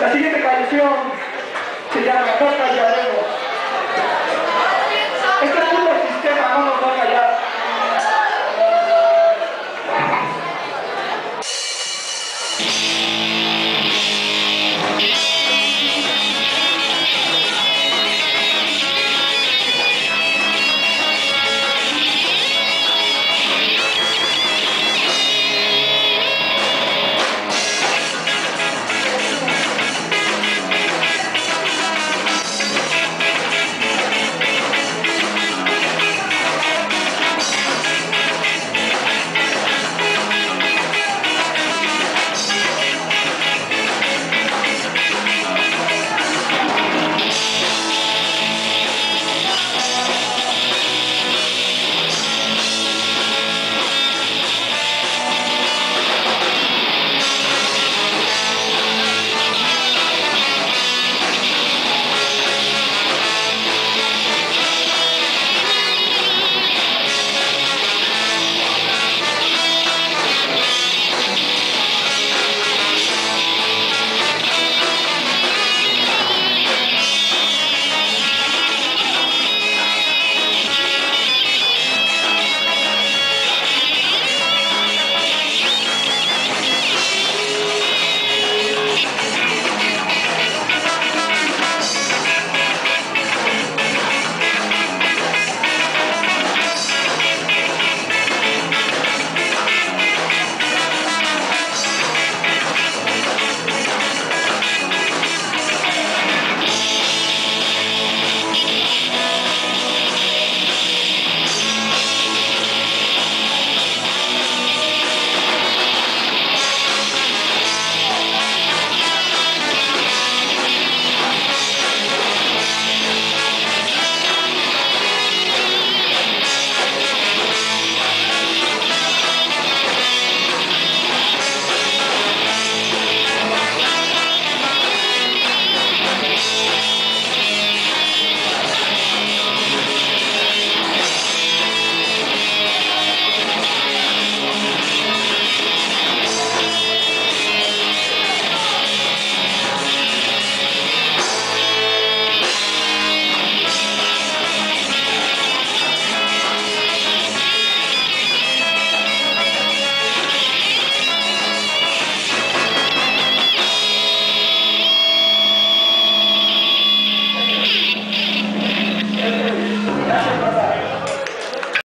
La siguiente canción se llama Toca y Haremos.